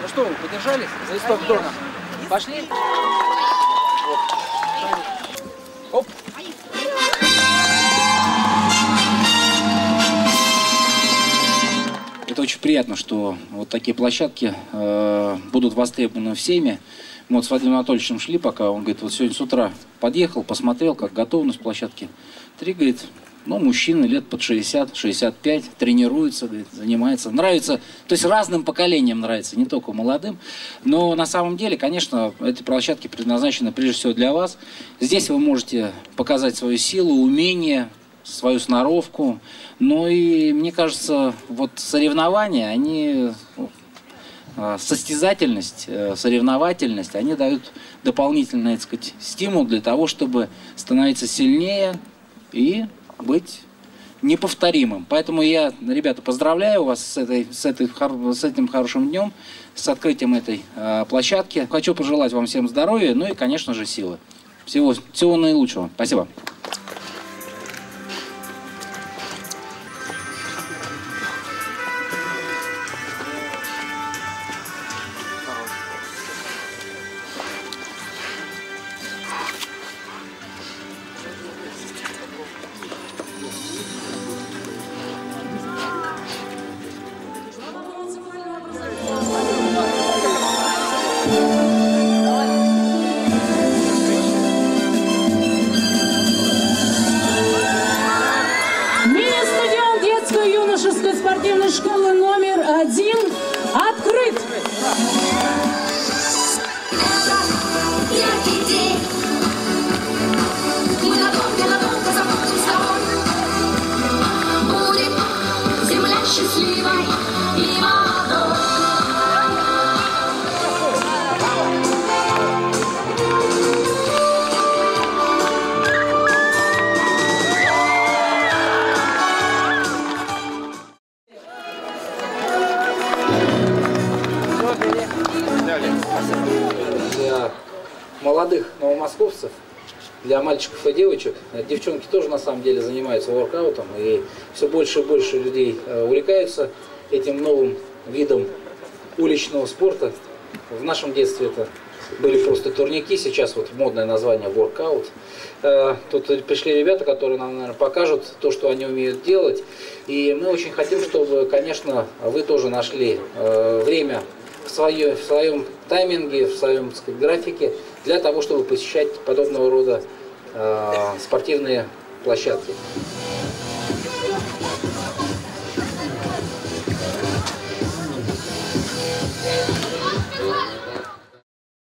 Ну что, вы подержались за листок Дона? Пошли? Оп. Это очень приятно, что вот такие площадки э, будут востребованы всеми. Мы вот с Владимиром Анатольевичем шли, пока он говорит, вот сегодня с утра подъехал, посмотрел, как готовность площадки. Три, говорит, ну, мужчины лет под 60, 65, тренируются, говорит, занимается. Нравится, то есть разным поколениям нравится, не только молодым. Но на самом деле, конечно, эти площадки предназначены прежде всего для вас. Здесь вы можете показать свою силу, умение, свою сноровку. Но и, мне кажется, вот соревнования, они э, состязательность, э, соревновательность, они дают дополнительный, так сказать, стимул для того, чтобы становиться сильнее и быть неповторимым. Поэтому я, ребята, поздравляю вас с, этой, с, этой, с этим хорошим днем, с открытием этой э, площадки. Хочу пожелать вам всем здоровья, ну и, конечно же, силы. Всего, всего наилучшего. Спасибо. Открыт. Для молодых новомосковцев, для мальчиков и девочек. Э, Девчонки тоже на самом деле занимаются воркаутом, и все больше и больше людей э, увлекаются этим новым видом уличного спорта. В нашем детстве это были просто турники, сейчас вот модное название воркаут. Э, Тут пришли ребята, которые нам, наверное, покажут то, что они умеют делать. И мы очень хотим, чтобы, конечно, вы тоже нашли время в, свое, в своем тайминге, в своем сказать, графике для того, чтобы посещать подобного рода э, спортивные площадки.